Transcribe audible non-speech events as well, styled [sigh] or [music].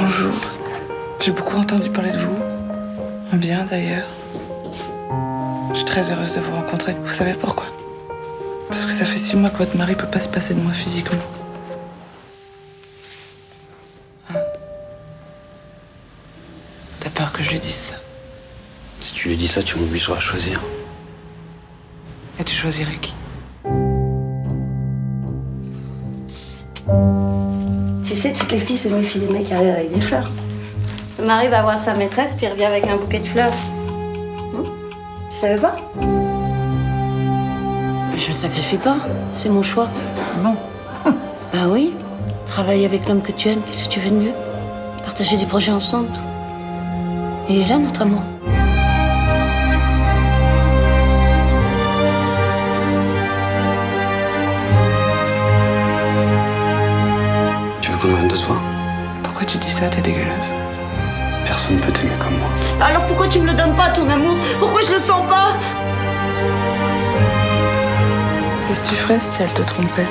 bonjour. J'ai beaucoup entendu parler de vous. En bien d'ailleurs. Je suis très heureuse de vous rencontrer. Vous savez pourquoi? Parce que ça fait six mois que votre mari peut pas se passer de moi physiquement. Hein? T'as peur que je lui dise ça? Si tu lui dis ça, tu m'obligeras à choisir. Et tu choisirais qui? Tu sais, toutes les filles se méfient des mecs qui arrivent avec des fleurs. Le mari va voir sa maîtresse, puis il revient avec un bouquet de fleurs. Hein? Tu savais pas? Je me sacrifie pas, c'est mon choix. Non. [laughs] Bah oui, travailler avec l'homme que tu aimes, qu'est-ce que tu veux de mieux? Partager des projets ensemble. Il est là, notre amour. De toi Pourquoi tu dis ça T'es dégueulasse. Personne ne peut t'aimer comme moi. Alors pourquoi tu me le donnes pas, ton amour? Pourquoi je le sens pas? Qu'est-ce que tu ferais si elle te trompait?